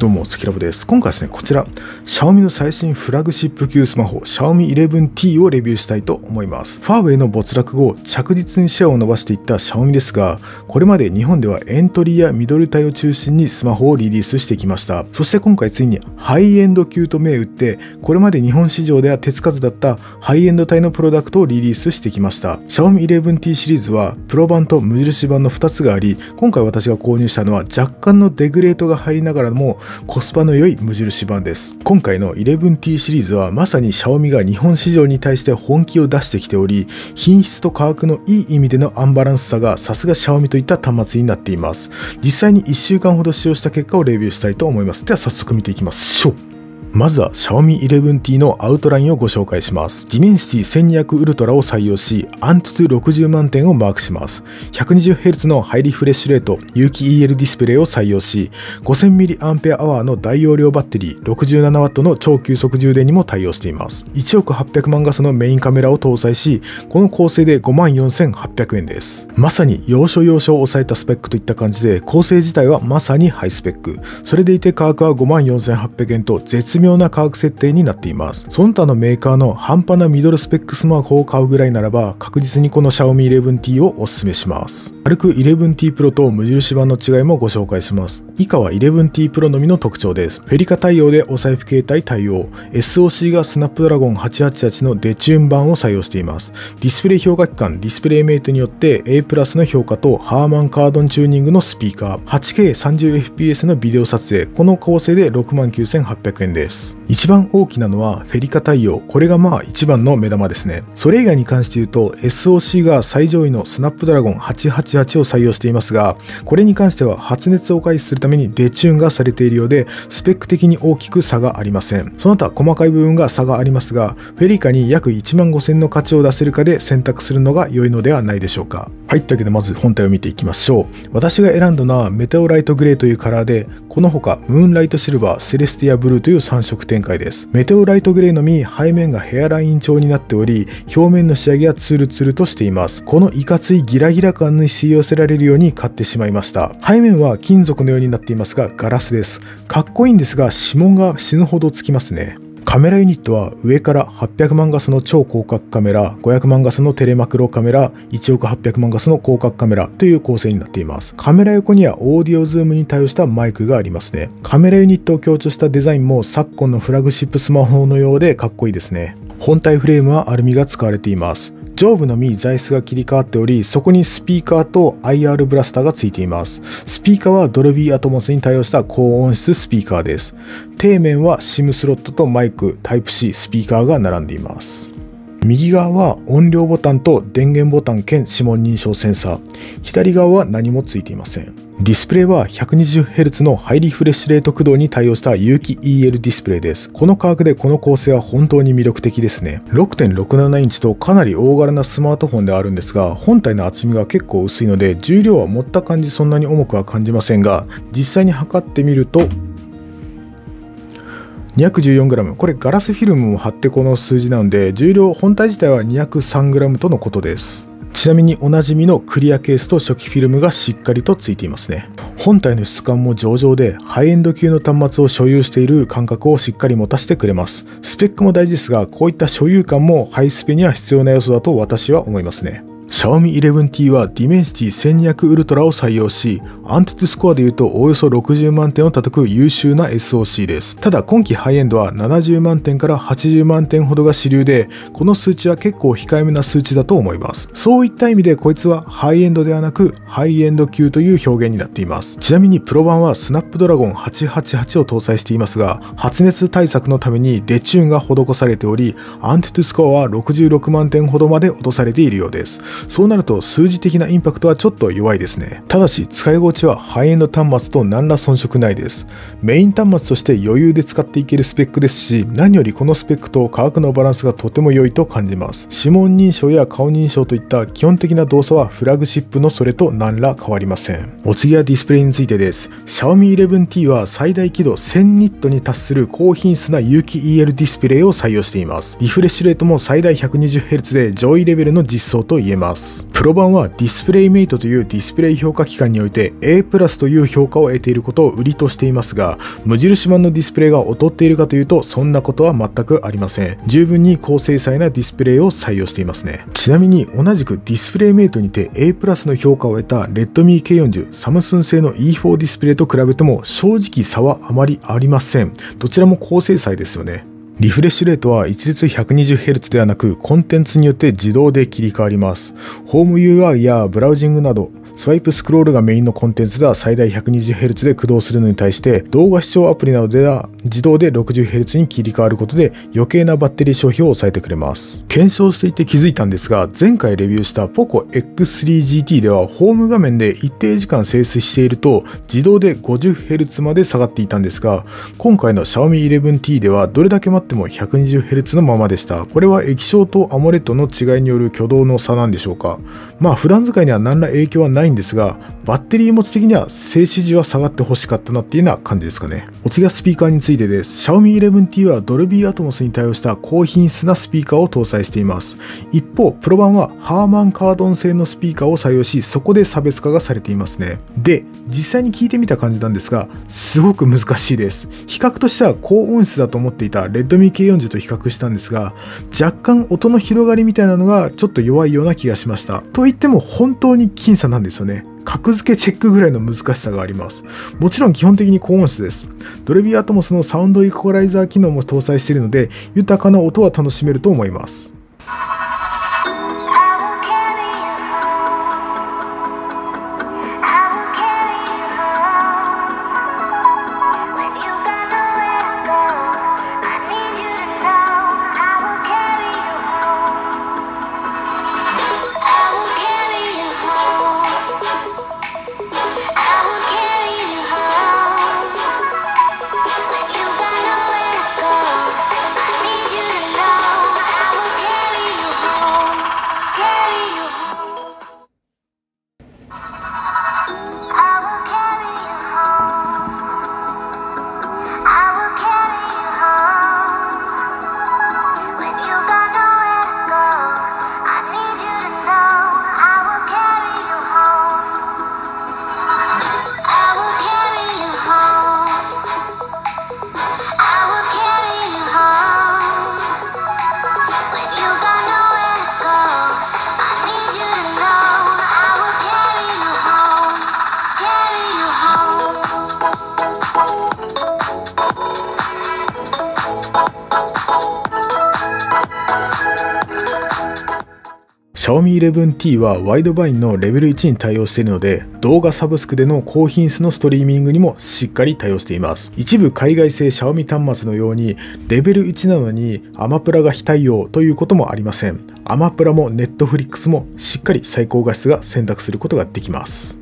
どうも、スキラボです。今回ですね、こちら、Xiaomi の最新フラグシップ級スマホ、Xiaomi 11T をレビューしたいと思います。ファーウェイの没落後、着実にシェアを伸ばしていった Xiaomi ですが、これまで日本ではエントリーやミドル帯を中心にスマホをリリースしてきました。そして今回ついにハイエンド級と銘打って、これまで日本市場では手つかずだったハイエンド帯のプロダクトをリリースしてきました。Xiaomi 11T シリーズは、プロ版と無印版の2つがあり、今回私が購入したのは若干のデグレートが入りながらも、コスパの良い無印版です。今回の 11T シリーズはまさに Xiaomi が日本市場に対して本気を出してきており、品質と価格のいい意味でのアンバランスさがさすが Xiaomi といった端末になっています。実際に1週間ほど使用した結果をレビューしたいと思います。では早速見ていきましょう。まずは Xiaomi 11T のアウトラインをご紹介します。 Dimensity 1200 Ultra を採用し、 AnTuTu 60万点をマークします。120Hz のハイリフレッシュレート、有機 EL ディスプレイを採用し、5000mAh の大容量バッテリー、67W の超急速充電にも対応しています。1億800万画素のメインカメラを搭載し、この構成で54,800円です。まさに要所要所を抑えたスペックといった感じで、構成自体はまさにハイスペック。それでいて価格は54,800円と絶妙妙な価格設定になっています。その他のメーカーの半端なミドルスペックスマホを買うぐらいならば、確実にこの Xiaomi 11T をおすすめします。軽く 11T Pro と無印版の違いもご紹介します。以下は 11T Pro のみの特徴です。フェリカ対応でお財布携帯対応。SoC がスナップドラゴン888のデチューン版を採用しています。ディスプレイ評価機関 DisplayMate によって A プラスの評価と Harman Kardon チューニングのスピーカー、8K30fps のビデオ撮影、この構成で69,800円です。。一番大きなのは FeliCa 対応。これがまあ一番の目玉ですね。それ以外に関して言うと SOC が最上位の Snapdragon 888を採用していますが、これに関しては発熱を回避するためにデチューンがされているようで、スペック的に大きく差がありません。その他細かい部分が差がありますが、 FeliCa に約1万5000の価値を出せるかで選択するのが良いのではないでしょうか。はい、というわけでまず本体を見ていきましょう。私が選んだのは Meteorite Gray というカラーで、この他 Moonlight Silver、 Celestial Blue という3色展開です。メテオライトグレーのみ背面がヘアライン調になっており、表面の仕上げはツルツルとしています。このいかついギラギラ感に吸い寄せられるように買ってしまいました。背面は金属のようになっていますが、ガラスです。かっこいいんですが、指紋が死ぬほどつきますね。カメラユニットは上から800万画素の超広角カメラ、500万画素のテレマクロカメラ、1億800万画素の広角カメラという構成になっています。カメラ横にはオーディオズームに対応したマイクがありますね。カメラユニットを強調したデザインも昨今のフラグシップスマホのようでかっこいいですね。本体フレームはアルミが使われています。上部のみ座椅子が切り替わっており、そこにスピーカーと IR ブラスターがついています。スピーカーはドルビーアトモスに対応した高音質スピーカーです。底面は SIM スロットとマイク、Type-C スピーカーが並んでいます。右側は音量ボタンと電源ボタン兼指紋認証センサー。左側は何もついていません。ディスプレイは 120Hz のハイリフレッシュレート駆動に対応した有機 EL ディスプレイです。この価格でこの構成は本当に魅力的ですね。6.67インチとかなり大柄なスマートフォンであるんですが、本体の厚みが結構薄いので、重量は持った感じそんなに重くは感じませんが、実際に測ってみると、214g これガラスフィルムを貼ってこの数字なので重量本体自体は 203g とのことですちなみにおなじみのクリアケースと初期フィルムがしっかりとついていますね。本体の質感も上々で、ハイエンド級の端末を所有している感覚をしっかり持たせてくれます。スペックも大事ですが、こういった所有感もハイスペには必要な要素だと私は思いますね。Xiaomi 11T は Dimensity 1200 Ultra を採用し、アンティトスコアで言うとおよそ60万点を叩く優秀な SoC です。ただ今季ハイエンドは70万点から80万点ほどが主流で、この数値は結構控えめな数値だと思います。そういった意味でこいつはハイエンドではなくハイエンド級という表現になっています。ちなみにプロ版はスナップドラゴン888を搭載していますが、発熱対策のためにデチューンが施されており、アンティトスコアは66万点ほどまで落とされているようです。そうなると数字的なインパクトはちょっと弱いですね。ただし使い心地はハイエンド端末と何ら遜色ないです。メイン端末として余裕で使っていけるスペックですし、何よりこのスペックと価格のバランスがとても良いと感じます。指紋認証や顔認証といった基本的な動作はフラグシップのそれと何ら変わりません。お次はディスプレイについてです。Xiaomi 11T は最大輝度1000ニットに達する高品質な有機 EL ディスプレイを採用しています。リフレッシュレートも最大 120Hz で上位レベルの実装と言えます。ます。プロ版はディスプレイメイトというディスプレイ評価機関において A プラスという評価を得ていることを売りとしていますが、無印版のディスプレイが劣っているかというと、そんなことは全くありません。十分に高精細なディスプレイを採用していますね。ちなみに同じくディスプレイメイトにて A プラスの評価を得た Redmi K40 サムスン製の E4 ディスプレイと比べても正直差はあまりありません。どちらも高精細ですよね。リフレッシュレートは一律 120Hz ではなくコンテンツによって自動で切り替わります。ホーム UI やブラウジングなどスワイプスクロールがメインのコンテンツでは最大 120Hz で駆動するのに対して動画視聴アプリなどでは自動で 60Hz に切り替わることで余計なバッテリー消費を抑えてくれます。検証していて気づいたんですが前回レビューした POCO X3GT ではホーム画面で一定時間静止していると自動で 50Hz まで下がっていたんですが今回の Xiaomi 11T ではどれだけ待っても 120Hz のままでした。これは液晶とアモレットの違いによる挙動の差なんでしょうか。まあ普段使いには何ら影響はないんですが、バッテリー持ち的には静止時は下がってほしかったなっていうような感じですかね。お次はスピーカーについてです。Xiaomi 11T はドルビーアトモスに対応した高品質なスピーカーを搭載しています。一方、プロ版はハーマンカードン製のスピーカーを採用し、そこで差別化がされていますね。で、実際に聞いてみた感じなんですが、すごく難しいです。比較としては高音質だと思っていた Redmi K40 と比較したんですが、若干音の広がりみたいなのがちょっと弱いような気がしました。と言っても本当に僅差なんですよね。格付けチェックぐらいの難しさがあります。もちろん基本的に高音質です。ドレビアトモスのサウンドイコライザー機能も搭載しているので、豊かな音は楽しめると思います。Xiaomi 11T はワイドバインのレベル1に対応しているので動画サブスクでの高品質のストリーミングにもしっかり対応しています。一部海外製 Xiaomi 端末のようにレベル1なのにアマプラが非対応ということもありません。アマプラも Netflix もしっかり最高画質が選択することができます。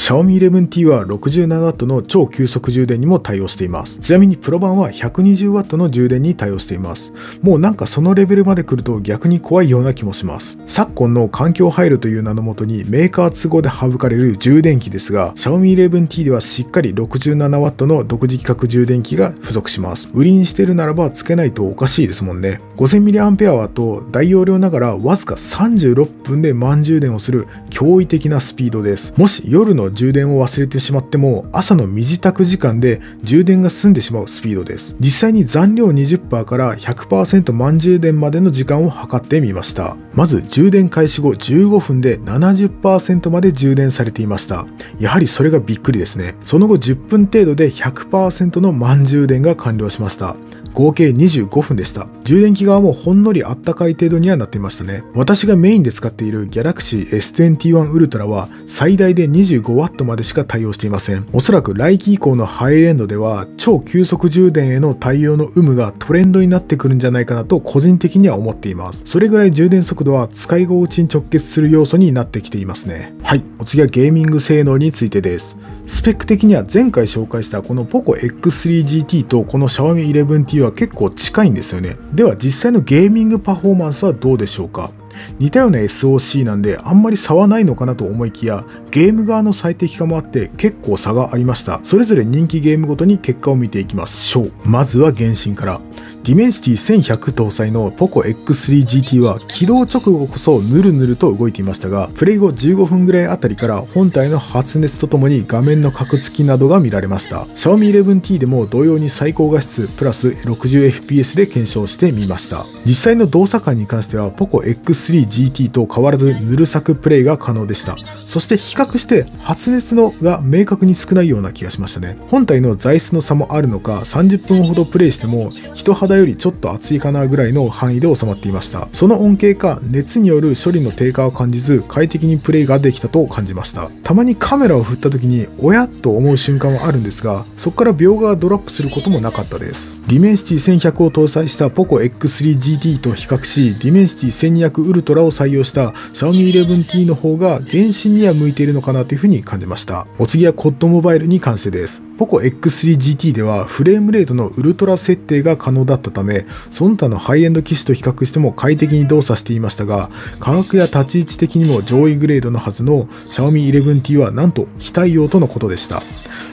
Xiaomi 11T は 67W の超急速充電にも対応しています。ちなみにプロ版は 120W の充電に対応しています。もうなんかそのレベルまで来ると逆に怖いような気もします。昨今の環境配慮という名のもとにメーカー都合で省かれる充電器ですが、Xiaomi 11T ではしっかり 67W の独自規格充電器が付属します。売りにしてるならばつけないとおかしいですもんね。5000mAh と大容量ながらわずか36分で満充電をする驚異的なスピードです。もし夜の充電を忘れてしまっても朝の身支度時間で充電が済んでしまうスピードです。実際に残量20%から100%満充電までの時間を測ってみました。まず充電開始後15分で70%まで充電されていました。やはりそれがびっくりですね。その後10分程度で100%の満充電が完了しました。合計25分でした。充電器側もほんのりあったかい程度にはなっていましたね。私がメインで使っている Galaxy S21 Ultra は最大で 25W までしか対応していません。おそらく来期以降のハイエンドでは超急速充電への対応の有無がトレンドになってくるんじゃないかなと個人的には思っています。それぐらい充電速度は使い心地に直結する要素になってきていますね。はい、お次はゲーミング性能についてです。スペック的には前回紹介したこの POCO X3GT とこの Xiaomi 11T は結構近いんですよね。では実際のゲーミングパフォーマンスはどうでしょうか？似たような SOC なんであんまり差はないのかなと思いきやゲーム側の最適化もあって結構差がありました。それぞれ人気ゲームごとに結果を見ていきましょう。まずは原神から。 Dimensity 1100搭載の POCO X3GT は起動直後こそヌルヌルと動いていましたが、プレイ後15分ぐらいあたりから本体の発熱とともに画面のカクつきなどが見られました。Xiaomi 11T でも同様に最高画質プラス 60fps で検証してみました。実際の動作感に関しては POCO X3GT と変わらずヌルサクプレイが可能でした。そして比較して発熱のが明確に少ないような気がしましたね。本体の材質の差もあるのか30分ほどプレイしても人肌よりちょっと熱いかなぐらいの範囲で収まっていました。その恩恵か熱による処理の低下を感じず快適にプレイができたと感じました。たまにカメラを振った時におやと思う瞬間はあるんですが、そこから描画がドロップすることもなかったです。 Dimensity 1100を搭載した POCO X3GT と比較し、 Dimensity 1200 Ultra を採用した Xiaomi 11T の方が原神には向いているのかなというふうに感じました。お次はコッドモバイルに関してです。ポコ X3GT ではフレームレートのウルトラ設定が可能だったため、その他のハイエンド機種と比較しても快適に動作していましたが、価格や立ち位置的にも上位グレードのはずの Xiaomi 11T はなんと非対応とのことでした。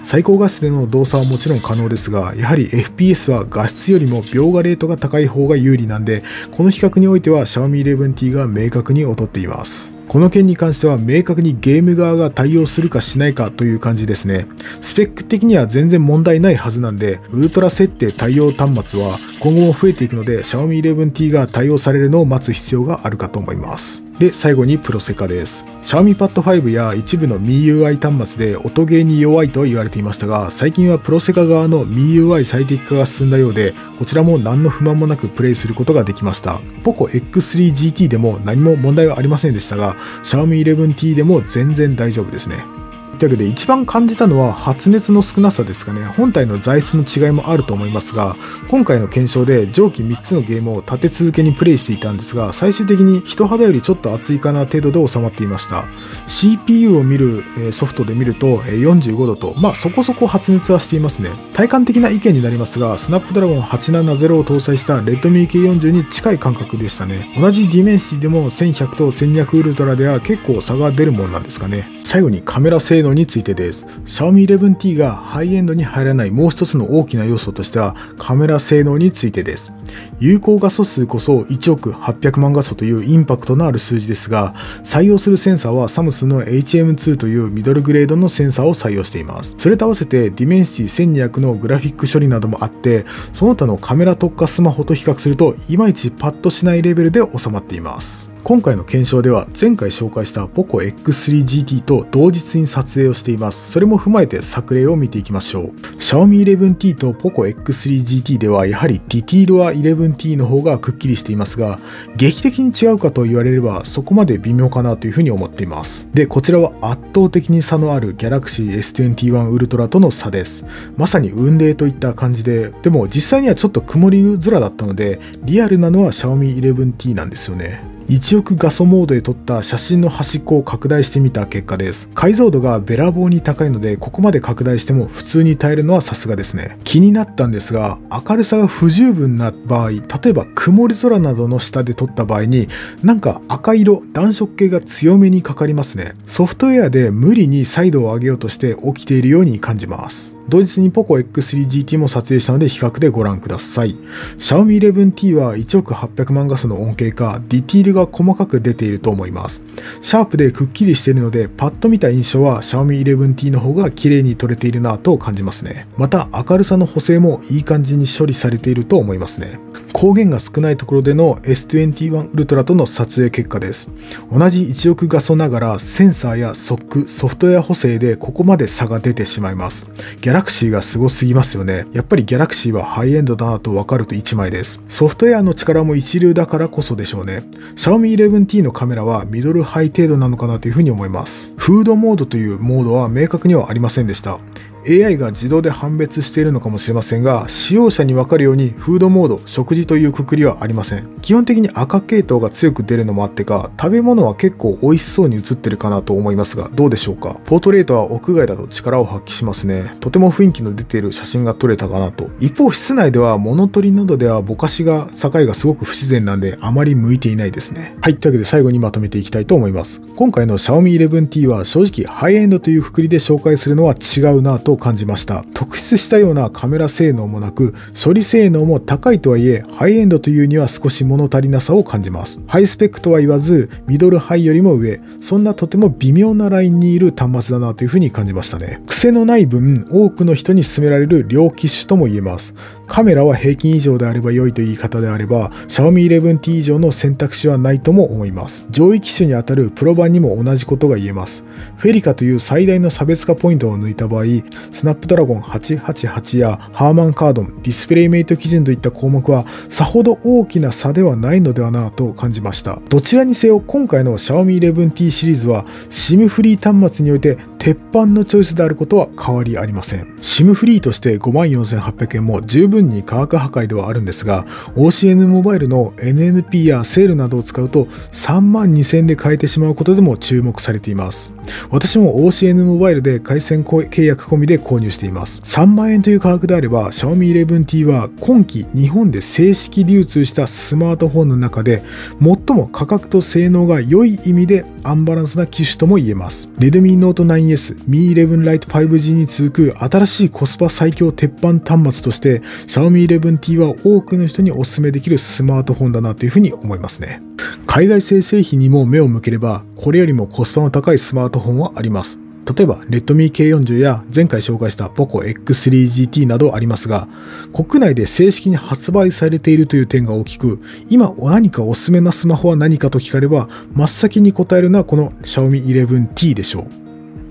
最高画質での動作はもちろん可能ですが、やはり FPS は画質よりも描画レートが高い方が有利なんで、この比較においては Xiaomi 11T が明確に劣っています。この件に関しては明確にゲーム側が対応するかしないかという感じですね。スペック的には全然問題ないはずなんで、ウルトラ設定対応端末は今後も増えていくので、Xiaomi 11T が対応されるのを待つ必要があるかと思います。で、最後にプロセカです。Xiaomi Pad 5や一部の MIUI 端末で音ゲーに弱いと言われていましたが、最近はプロセカ側の MIUI 最適化が進んだようで、こちらも何の不満もなくプレイすることができました。POCO X3GT でも何も問題はありませんでしたが、Xiaomi 11T でも全然大丈夫ですね。というわけで一番感じたのは発熱の少なさですかね。本体の材質の違いもあると思いますが、今回の検証で上記3つのゲームを立て続けにプレイしていたんですが、最終的に人肌よりちょっと熱いかな程度で収まっていました。CPU を見るソフトで見ると45度と、まあそこそこ発熱はしていますね。体感的な意見になりますが、 Snapdragon 870を搭載した Redmi K40 に近い感覚でしたね。同じ Dimensity でも1100と1200 Ultra では結構差が出るもんなんですかね。最後にカメラ性能についてです。Xiaomi 11T がハイエンドに入らないもう一つの大きな要素としてはカメラ性能についてです。有効画素数こそ1億800万画素というインパクトのある数字ですが、採用するセンサーはサムスンの HM2 というミドルグレードのセンサーを採用しています。それと合わせて Dimensity 1200のグラフィック処理などもあって、その他のカメラ特化スマホと比較するといまいちパッとしないレベルで収まっています。今回の検証では前回紹介した POCO X3GT と同日に撮影をしています。それも踏まえて作例を見ていきましょう。Xiaomi 11T と POCO X3GT ではやはりディティールは 11T の方がくっきりしていますが、劇的に違うかと言われればそこまで微妙かなというふうに思っています。で、こちらは圧倒的に差のある Galaxy S21 Ultra との差です。まさに雲泥といった感じで、でも実際にはちょっと曇り空だったので、リアルなのは Xiaomi 11T なんですよね。1億画素モードで撮った写真の端っこを拡大してみた結果です。解像度がべらぼうに高いので、ここまで拡大しても普通に耐えるのはさすがですね。気になったんですが、明るさが不十分な場合、例えば曇り空などの下で撮った場合に、なんか赤色、暖色系が強めにかかりますね。ソフトウェアで無理に彩度を上げようとして起きているように感じます。同日に POCO X3GT も撮影したので比較でご覧ください。Xiaomi 11T は1億800万画素の恩恵か、ディティールが細かく出ていると思います。シャープでくっきりしているので、パッと見た印象は Xiaomi 11T の方が綺麗に撮れているなと感じますね。また明るさの補正もいい感じに処理されていると思いますね。光源が少ないところでの S21 Ultra との撮影結果です。同じ1億画素ながらセンサーやソック、ソフトウェア補正でここまで差が出てしまいます。ギャラクシーがすごすぎますよね。やっぱりギャラクシーはハイエンドだなとわかると1枚です。ソフトウェアの力も一流だからこそでしょうね。Xiaomi 11T のカメラはミドルハイ程度なのかなというふうに思います。フードモードというモードは明確にはありませんでした。AI が自動で判別しているのかもしれませんが、使用者にわかるようにフードモード、食事というくくりはありません。基本的に赤系統が強く出るのもあってか、食べ物は結構美味しそうに映ってるかなと思いますが、どうでしょうか？ポートレートは屋外だと力を発揮しますね。とても雰囲気の出ている写真が撮れたかなと。一方、室内では物取りなどではぼかしが、境がすごく不自然なんで、あまり向いていないですね。はい、というわけで最後にまとめていきたいと思います。今回の Xiaomi 11T は正直ハイエンドというくくりで紹介するのは違うなと感じました。特筆したようなカメラ性能もなく処理性能も高いとはいえハイエンドというには少し物足りなさを感じます。ハイスペックとは言わずミドルハイよりも上。そんなとても微妙なラインにいる端末だなというふうに感じましたね。癖のない分多くの人に勧められる両機種とも言えます。カメラは平均以上であれば良いという言い方であれば Xiaomi 11T 以上の選択肢はないとも思います。上位機種にあたるプロ版にも同じことが言えます。フェリカという最大の差別化ポイントを抜いた場合スナップドラゴン888やハーマンカードンディスプレイメイト基準といった項目はさほど大きな差ではないのではなと感じました。どちらにせよ今回の Xiaomi 11T シリーズは SIM フリー端末において鉄板のチョイスであることは変わりありません。SIM フリーとして54,800円も十分に価格破壊ではあるんですが OCN モバイルの NNP やセールなどを使うと32,000円で買えてしまうことでも注目されています。私も OCN モバイルで回線契約込みで購入しています。3万円という価格であれば Xiaomi 11T は今季日本で正式流通したスマートフォンの中で最も価格と性能が良い意味でアンバランスな機種とも言えます。Redmi Note 9S Mi 11 Lite 5G に続く新しいコスパ最強鉄板端末として Xiaomi 11T は多くの人にお勧めできるスマートフォンだなというふうに思いますね。海外製製品にも目を向ければこれよりもコスパの高いスマートフォンはあります例えば、レッドミー K40 や前回紹介した POCO X3GT などありますが、国内で正式に発売されているという点が大きく、今何かおすすめなスマホは何かと聞かれば、真っ先に答えるのはこの Xiaomi 11T でしょう。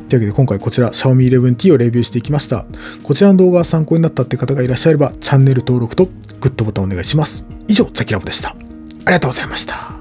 というわけで今回こちら Xiaomi 11T をレビューしていきました。こちらの動画が参考になったって方がいらっしゃればチャンネル登録とグッドボタンお願いします。以上、ザキラボでした。ありがとうございました。